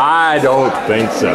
I don't think so.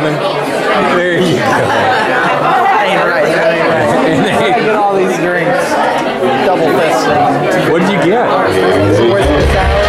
coming. There you go. Ain't right. Ain't right. They, get all these drinks. Double. What did you get?